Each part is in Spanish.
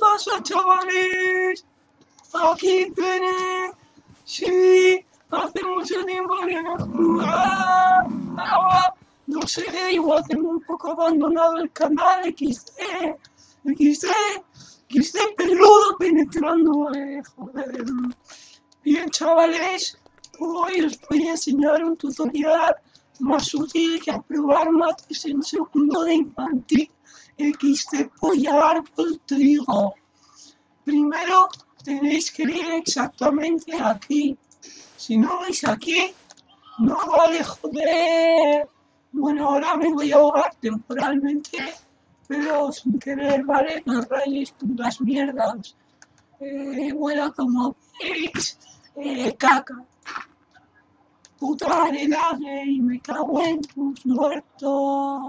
pasa, chavales? Aquí tiene. Sí, hace mucho tiempo que no jugaba. No sé, igual tengo un poco abandonado el canal XD. XD, XD peludo penetrando, eh, joder. Bien, chavales, hoy os voy a enseñar un tutorial más útil que aprobar mates en segundo de infantil XD pollar árbol trigo. Primero tenéis que ir exactamente aquí. Si no vais aquí, no vale joder. Bueno, ahora me voy a ahogar temporalmente, pero sin querer, ¿vale? No rayéis putas mierdas. Eh, como eh, caca. Puta arenaje y me cago en tus muertos.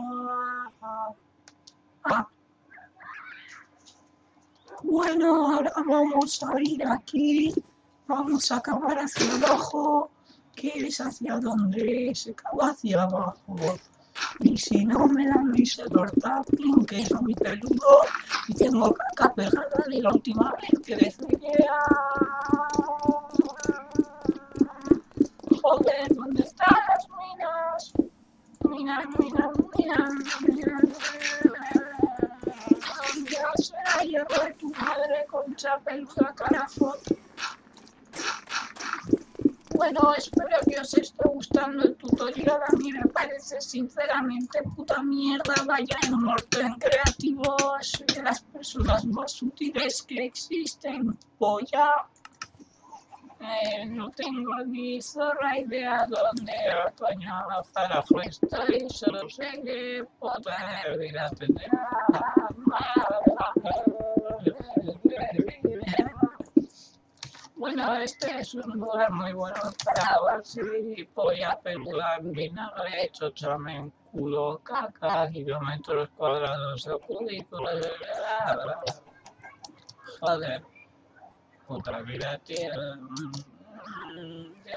Bueno, ahora vamos a ir aquí. Vamos a acabar hacia abajo. ¿Qué es hacia dónde? Se acaba hacia abajo. Y si no me dan mi señor tapping, que es muy peludo, y tengo caca pegada de la última vez que despegué De tu madre, concha peluda, carajo. Bueno, espero que os esté gustando el tutorial. A mí me parece sinceramente puta mierda. Vaya en orden creativo. Soy de las personas más útiles que existen. Polla. Eh, no tengo ni zorra idea dónde apañar fiesta y solo sé que poder ir a Este es un lugar muy bueno para la polla pelular vinagre, hecho en culo, caca, kilómetros cuadrados de películas. Joder, puta vida. Ya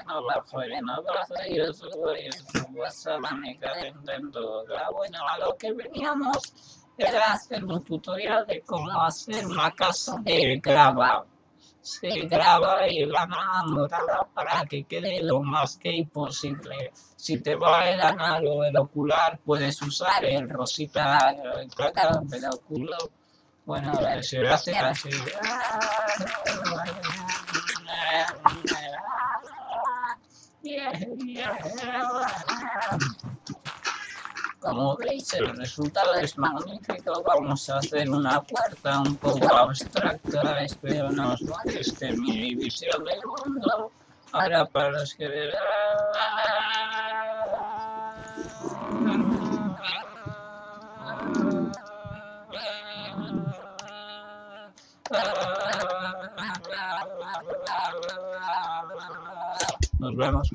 no bajo, ya no bajo, yo soy WhatsApp, me intento. Bueno, a lo que veníamos era hacer un tutorial de cómo hacer una casa de grabado se graba y la morada para que quede lo más gay posible. Si te va el anal o el ocular, puedes usar el rosita, el el oculo. Bueno, se hace así. Como veis, el resultado es magnífico. Vamos a hacer una puerta un poco abstracta. Espero no os moleste mi visión del mundo. Ahora para los que verán... Nos vemos.